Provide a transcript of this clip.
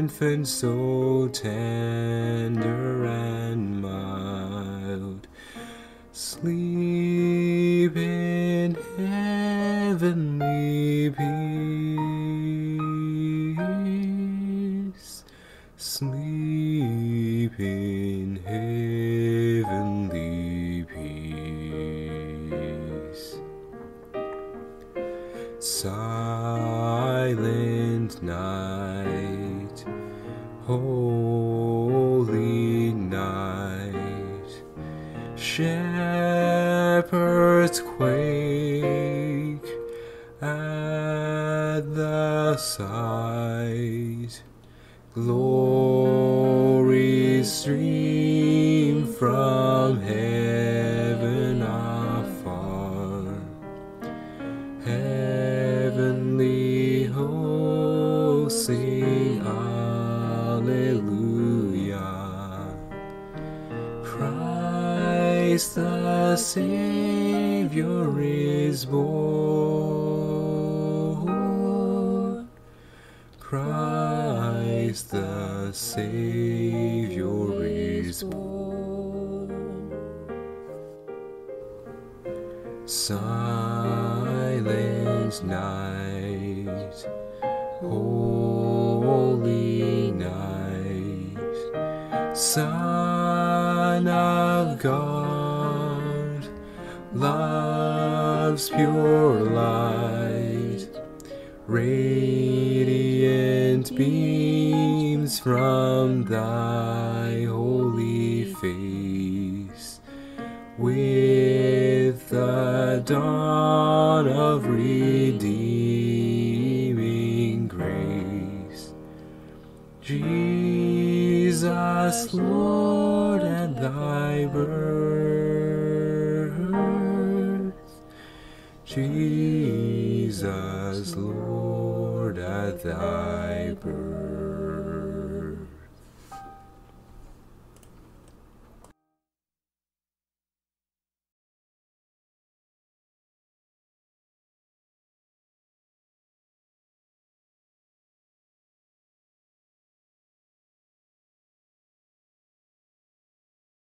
infant, so tender and mild, sleep in heavenly peace. Sleep in heavenly peace. Silent night, holy night, shepherds quake at the sight, glory stream from heaven Christ the Savior is born. Christ the Savior is born. Silent night, holy night, Son of God, love's pure light, radiant beams from thy holy face with the dawn of redeeming grace. Jesus, Lord, at thy birth, Jesus, Lord, at thy birth.